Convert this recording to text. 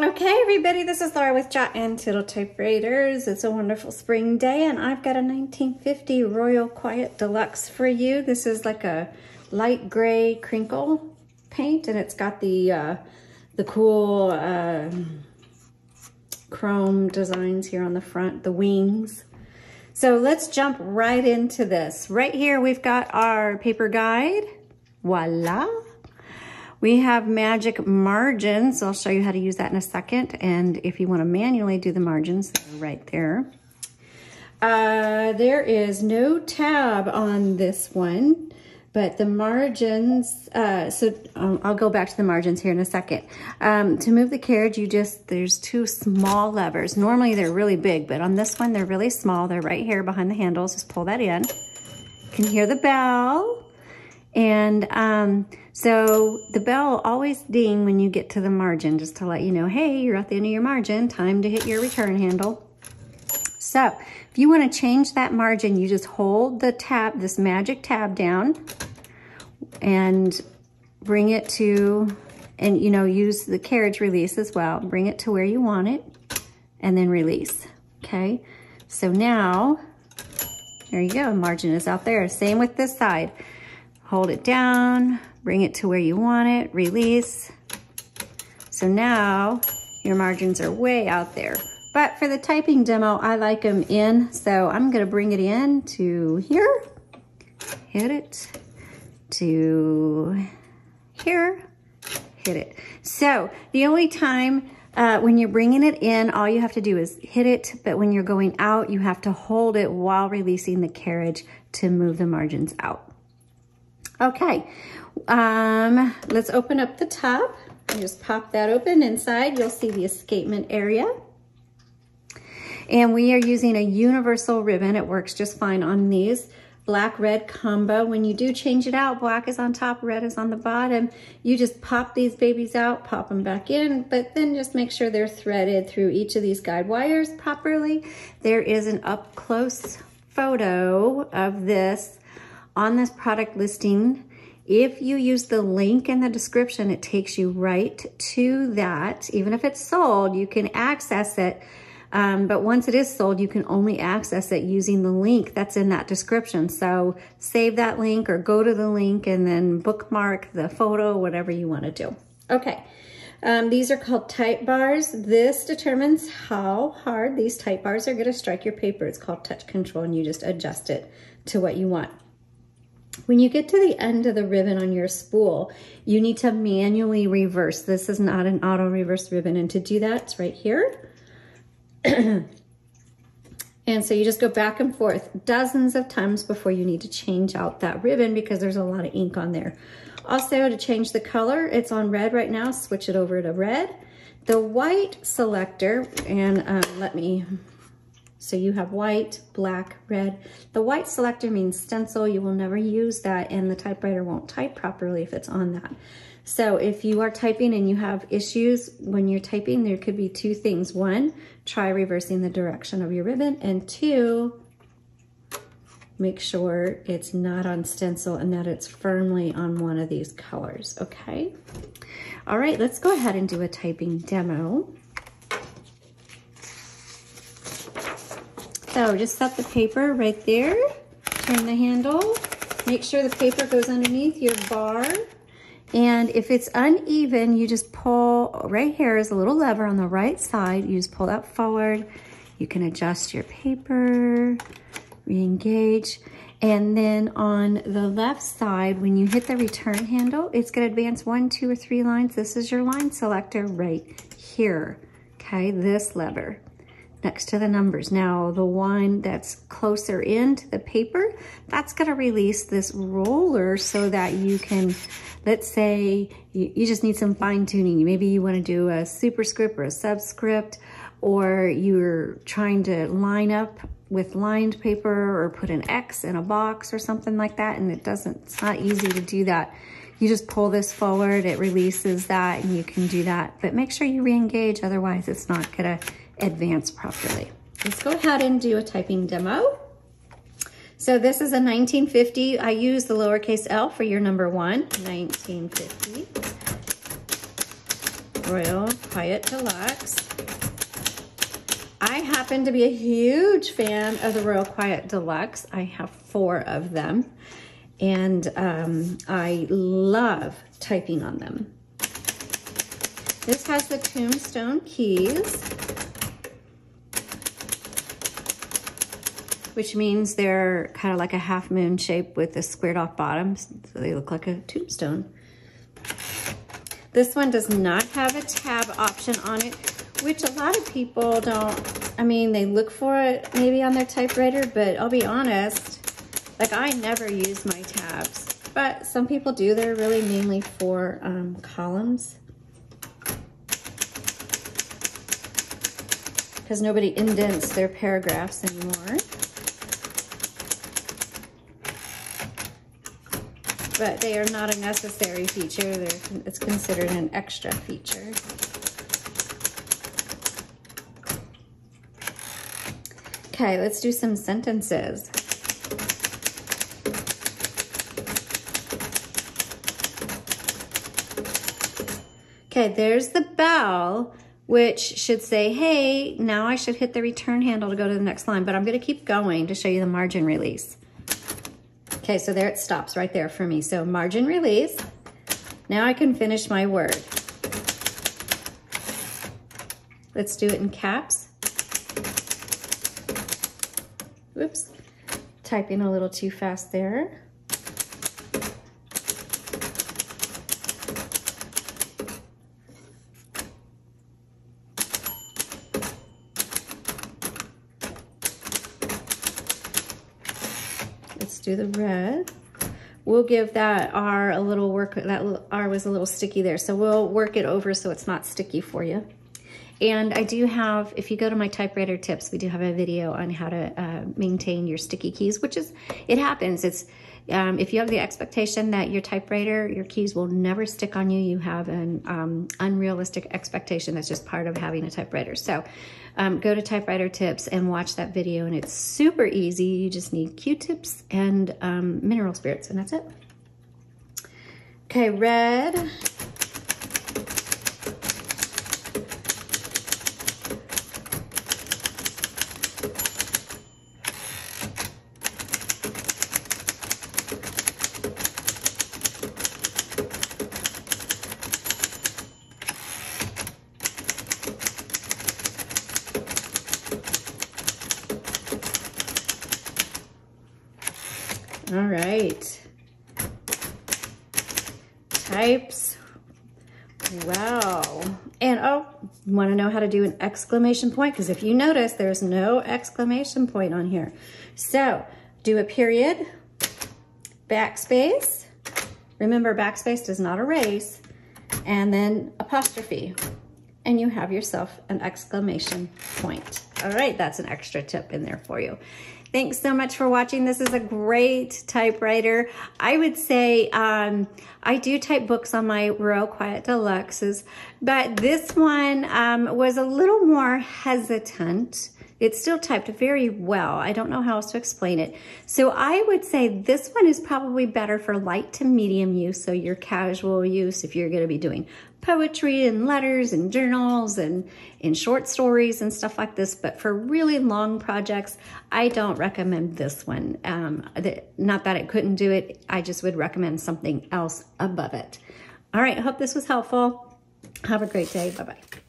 Okay, everybody, this is Laura with Jot and Tittle Typewriters. It's a wonderful spring day, and I've got a 1950 Royal Quiet Deluxe for you. This is like a light gray crinkle paint, and it's got the uh, the cool uh, chrome designs here on the front, the wings. So let's jump right into this. Right here, we've got our paper guide. Voila. We have magic margins. I'll show you how to use that in a second. And if you want to manually do the margins, they're right there. Uh, there is no tab on this one, but the margins, uh, so um, I'll go back to the margins here in a second. Um, to move the carriage, you just, there's two small levers. Normally they're really big, but on this one, they're really small. They're right here behind the handles. Just pull that in. You can hear the bell. And um, so the bell always ding when you get to the margin, just to let you know, hey, you're at the end of your margin, time to hit your return handle. So if you wanna change that margin, you just hold the tab, this magic tab down and bring it to, and you know, use the carriage release as well. Bring it to where you want it and then release, okay? So now, there you go, margin is out there. Same with this side. Hold it down, bring it to where you want it, release. So now your margins are way out there. But for the typing demo, I like them in, so I'm gonna bring it in to here, hit it, to here, hit it. So the only time uh, when you're bringing it in, all you have to do is hit it, but when you're going out, you have to hold it while releasing the carriage to move the margins out. Okay, um, let's open up the top. Just pop that open. Inside, you'll see the escapement area. And we are using a universal ribbon. It works just fine on these. Black-red combo. When you do change it out, black is on top, red is on the bottom. You just pop these babies out, pop them back in, but then just make sure they're threaded through each of these guide wires properly. There is an up-close photo of this on this product listing. If you use the link in the description, it takes you right to that. Even if it's sold, you can access it. Um, but once it is sold, you can only access it using the link that's in that description. So save that link or go to the link and then bookmark the photo, whatever you want to do. Okay. Um, these are called type bars. This determines how hard these type bars are going to strike your paper. It's called touch control and you just adjust it to what you want. When you get to the end of the ribbon on your spool, you need to manually reverse. This is not an auto reverse ribbon. And to do that, it's right here. and so you just go back and forth dozens of times before you need to change out that ribbon because there's a lot of ink on there. Also, to change the color, it's on red right now. Switch it over to red. The white selector, and um, let me so you have white, black, red. The white selector means stencil. You will never use that and the typewriter won't type properly if it's on that. So if you are typing and you have issues when you're typing, there could be two things. One, try reversing the direction of your ribbon. And two, make sure it's not on stencil and that it's firmly on one of these colors, okay? All right, let's go ahead and do a typing demo. So just set the paper right there, turn the handle, make sure the paper goes underneath your bar. And if it's uneven, you just pull, right here is a little lever on the right side. You just pull that forward. You can adjust your paper, re-engage. And then on the left side, when you hit the return handle, it's gonna advance one, two, or three lines. This is your line selector right here, okay? This lever next to the numbers. Now, the one that's closer into the paper, that's gonna release this roller so that you can, let's say you, you just need some fine tuning. Maybe you wanna do a superscript or a subscript, or you're trying to line up with lined paper or put an X in a box or something like that, and it doesn't, it's not easy to do that. You just pull this forward, it releases that, and you can do that. But make sure you re-engage, otherwise it's not gonna advance properly. Let's go ahead and do a typing demo. So this is a 1950. I use the lowercase l for your number one, 1950. Royal Quiet Deluxe. I happen to be a huge fan of the Royal Quiet Deluxe. I have four of them and um, I love typing on them. This has the tombstone keys, which means they're kind of like a half moon shape with a squared off bottom, so they look like a tombstone. This one does not have a tab option on it, which a lot of people don't, I mean, they look for it maybe on their typewriter, but I'll be honest, like I never use my tabs, but some people do. They're really mainly for um, columns. Because nobody indents their paragraphs anymore. But they are not a necessary feature. They're, it's considered an extra feature. Okay, let's do some sentences. Okay, there's the bell, which should say, hey, now I should hit the return handle to go to the next line, but I'm gonna keep going to show you the margin release. Okay, so there it stops right there for me. So margin release. Now I can finish my word. Let's do it in caps. Whoops, typing a little too fast there. Let's do the red. We'll give that R a little work, that R was a little sticky there, so we'll work it over so it's not sticky for you. And I do have, if you go to my typewriter tips, we do have a video on how to uh, maintain your sticky keys, which is, it happens. It's, um, if you have the expectation that your typewriter, your keys will never stick on you, you have an um, unrealistic expectation. That's just part of having a typewriter. So um, go to typewriter tips and watch that video and it's super easy. You just need Q-tips and um, mineral spirits and that's it. Okay, red. All right. Types. Wow. And oh, want to know how to do an exclamation point? Because if you notice, there's no exclamation point on here. So do a period, backspace. Remember, backspace does not erase. And then apostrophe. And you have yourself an exclamation point. All right, that's an extra tip in there for you. Thanks so much for watching. This is a great typewriter. I would say um, I do type books on my Royal Quiet Deluxes, but this one um, was a little more hesitant. It still typed very well. I don't know how else to explain it. So I would say this one is probably better for light to medium use, so your casual use if you're gonna be doing poetry and letters and journals and, and short stories and stuff like this. But for really long projects, I don't recommend this one. Um, that, not that it couldn't do it, I just would recommend something else above it. All right, I hope this was helpful. Have a great day. Bye-bye.